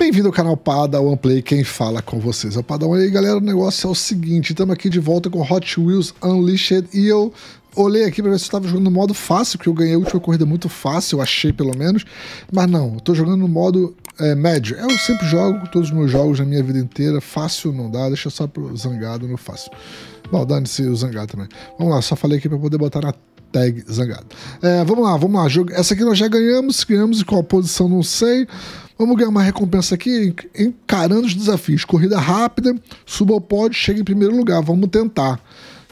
Bem-vindo ao canal Pada One Play, quem fala com vocês é o Padão. E aí, galera, o negócio é o seguinte: estamos aqui de volta com Hot Wheels Unleashed e eu olhei aqui para ver se eu estava jogando no modo fácil, porque eu ganhei a última corrida muito fácil, eu achei pelo menos, mas não, tô jogando no modo é, médio. Eu sempre jogo todos os meus jogos na minha vida inteira, fácil não dá, deixa só pro zangado no fácil. Bom, dane-se o zangado também. Vamos lá, só falei aqui para poder botar na tag zangado. É, vamos lá, vamos lá. Essa aqui nós já ganhamos, ganhamos em qual posição não sei. Vamos ganhar uma recompensa aqui encarando os desafios. Corrida rápida, suba ao pódio, chega em primeiro lugar. Vamos tentar.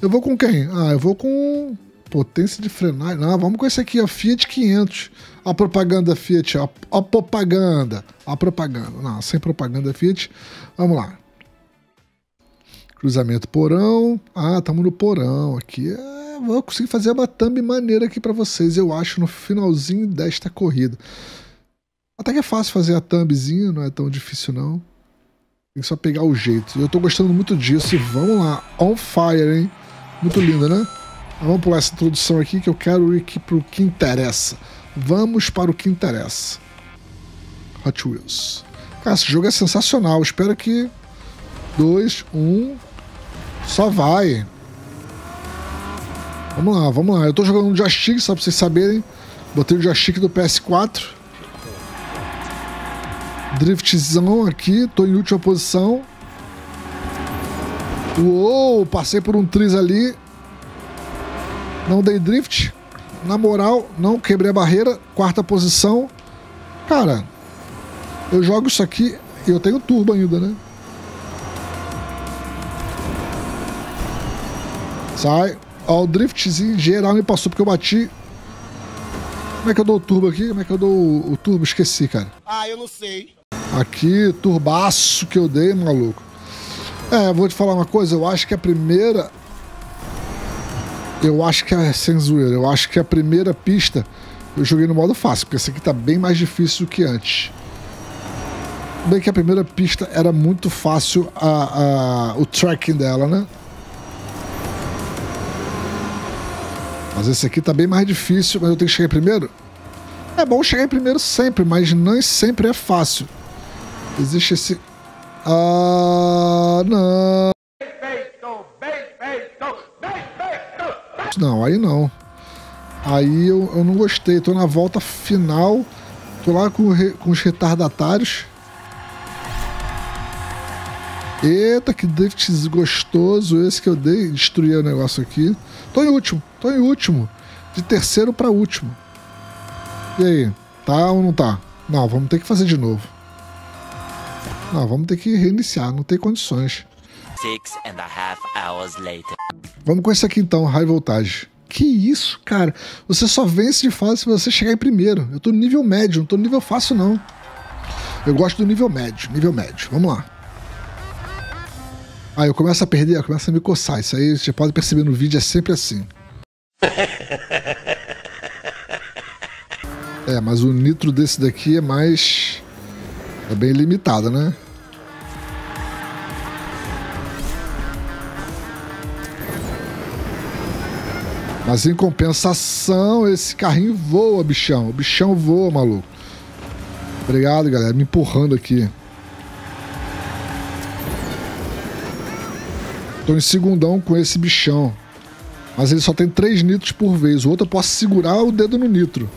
Eu vou com quem? Ah, eu vou com potência de frenagem. Não, vamos com esse aqui, a Fiat 500. A propaganda Fiat, a, a propaganda. A propaganda. Não, sem propaganda Fiat. Vamos lá. Cruzamento porão. Ah, estamos no porão aqui. É, vou conseguir fazer uma thumb maneira aqui para vocês, eu acho, no finalzinho desta corrida. Até que é fácil fazer a thumbzinha, não é tão difícil não. Tem que só pegar o jeito. Eu tô gostando muito disso e vamos lá. On fire, hein? Muito linda, né? Vamos pular essa introdução aqui que eu quero ir pro que interessa. Vamos para o que interessa. Hot Wheels. Cara, esse jogo é sensacional. Espero que... Dois, um... Só vai. Vamos lá, vamos lá. Eu tô jogando um joystick, só pra vocês saberem. Botei o joystick do PS4 Driftzão aqui, tô em última posição. Uou, passei por um tris ali. Não dei drift. Na moral, não quebrei a barreira. Quarta posição. Cara, eu jogo isso aqui e eu tenho turbo ainda, né? Sai. Ó, o driftzinho geral me passou porque eu bati. Como é que eu dou o turbo aqui? Como é que eu dou o, o turbo? Esqueci, cara. Ah, eu não sei. Aqui, turbaço que eu dei, maluco. É, vou te falar uma coisa, eu acho que a primeira. Eu acho que é sem zoeira, eu acho que a primeira pista eu joguei no modo fácil, porque essa aqui tá bem mais difícil do que antes. Bem que a primeira pista era muito fácil a, a, o tracking dela, né? Mas esse aqui tá bem mais difícil, mas eu tenho que chegar primeiro? É bom chegar em primeiro sempre, mas nem sempre é fácil. Existe esse. Ah, não. Não, aí não. Aí eu, eu não gostei. Tô na volta final. Tô lá com, com os retardatários. Eita, que drift gostoso esse que eu dei. Destruí o negócio aqui. Tô em último, tô em último. De terceiro para último. E aí? Tá ou não tá? Não, vamos ter que fazer de novo. Não, vamos ter que reiniciar, não tem condições. Vamos com esse aqui então, High Voltage. Que isso, cara? Você só vence de fase se você chegar em primeiro. Eu tô no nível médio, não tô no nível fácil, não. Eu gosto do nível médio, nível médio. Vamos lá. Ah, eu começo a perder, eu começo a me coçar. Isso aí você pode perceber no vídeo, é sempre assim. É, mas o nitro desse daqui é mais é bem limitada, né? Mas em compensação, esse carrinho voa, bichão. O bichão voa, maluco. Obrigado, galera. Me empurrando aqui. Tô em segundão com esse bichão. Mas ele só tem 3 nitros por vez. O outro eu posso segurar o dedo no nitro.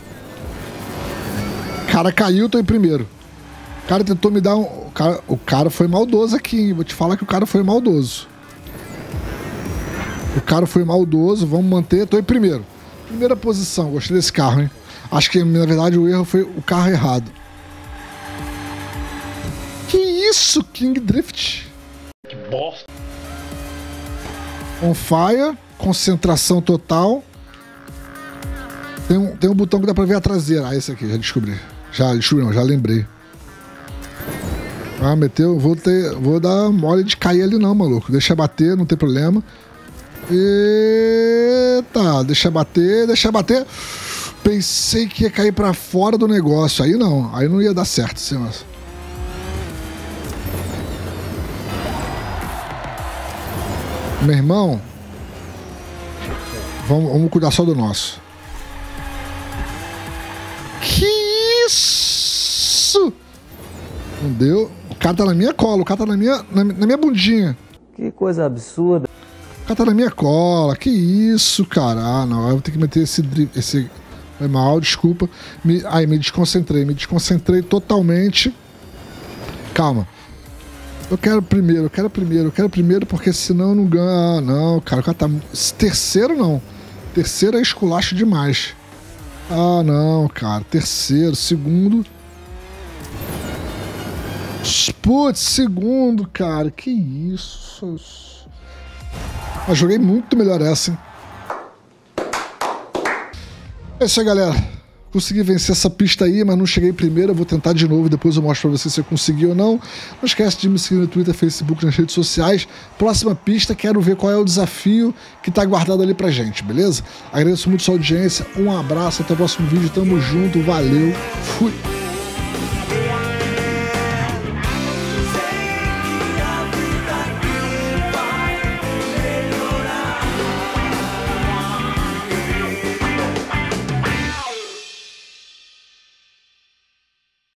Cara caiu, tô em primeiro. O cara tentou me dar um. O cara, o cara foi maldoso aqui, hein? Vou te falar que o cara foi maldoso. O cara foi maldoso, vamos manter. Tô em primeiro. Primeira posição, gostei desse carro, hein? Acho que na verdade o erro foi o carro errado. Que isso, King Drift? Que bosta. On fire, concentração total. Tem um, tem um botão que dá pra ver a traseira. Ah, esse aqui, já descobri. Já descobri, já lembrei. Ah, meteu, vou ter, vou dar mole de cair ali não, maluco. Deixa bater, não tem problema. Eita, deixa bater, deixa bater. Pensei que ia cair para fora do negócio. Aí não, aí não ia dar certo, senhor. Meu irmão, vamos, vamos cuidar só do nosso. Que isso? Não deu. O cara tá na minha cola, o cara tá na minha, na, na minha bundinha. Que coisa absurda. O cara tá na minha cola. Que isso, cara? Ah, não. Eu vou ter que meter esse. esse... Foi mal, desculpa. Me... Ai, me desconcentrei. Me desconcentrei totalmente. Calma. Eu quero primeiro, eu quero primeiro, eu quero primeiro, porque senão eu não ganho. Ah, não, cara, o cara tá. Terceiro não. Terceiro é esculacho demais. Ah, não, cara. Terceiro, segundo. Putz, segundo, cara. Que isso. Mas joguei muito melhor essa, hein? É isso aí, galera. Consegui vencer essa pista aí, mas não cheguei primeiro. Eu vou tentar de novo, depois eu mostro pra vocês se eu consegui ou não. Não esquece de me seguir no Twitter, Facebook, nas redes sociais. Próxima pista, quero ver qual é o desafio que tá guardado ali pra gente, beleza? Agradeço muito sua audiência. Um abraço, até o próximo vídeo. Tamo junto, valeu, fui!